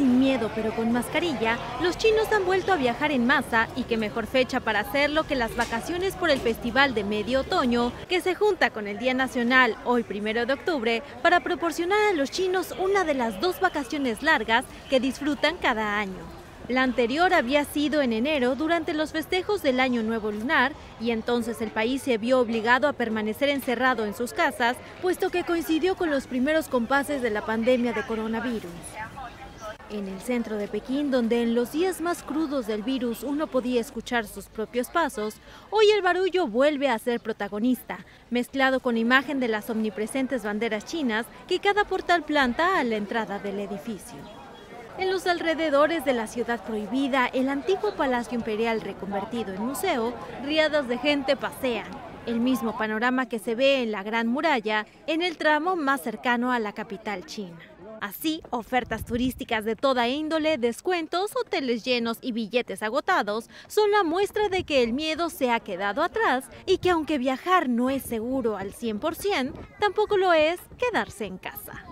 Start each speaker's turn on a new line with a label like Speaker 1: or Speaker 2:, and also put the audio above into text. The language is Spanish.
Speaker 1: sin miedo pero con mascarilla, los chinos han vuelto a viajar en masa y qué mejor fecha para hacerlo que las vacaciones por el Festival de Medio Otoño, que se junta con el Día Nacional hoy primero de octubre para proporcionar a los chinos una de las dos vacaciones largas que disfrutan cada año. La anterior había sido en enero durante los festejos del Año Nuevo Lunar y entonces el país se vio obligado a permanecer encerrado en sus casas, puesto que coincidió con los primeros compases de la pandemia de coronavirus. En el centro de Pekín, donde en los días más crudos del virus uno podía escuchar sus propios pasos, hoy el barullo vuelve a ser protagonista, mezclado con imagen de las omnipresentes banderas chinas que cada portal planta a la entrada del edificio. En los alrededores de la ciudad prohibida, el antiguo Palacio Imperial reconvertido en museo, riadas de gente pasean. El mismo panorama que se ve en la Gran Muralla, en el tramo más cercano a la capital china. Así, ofertas turísticas de toda índole, descuentos, hoteles llenos y billetes agotados son la muestra de que el miedo se ha quedado atrás y que aunque viajar no es seguro al 100%, tampoco lo es quedarse en casa.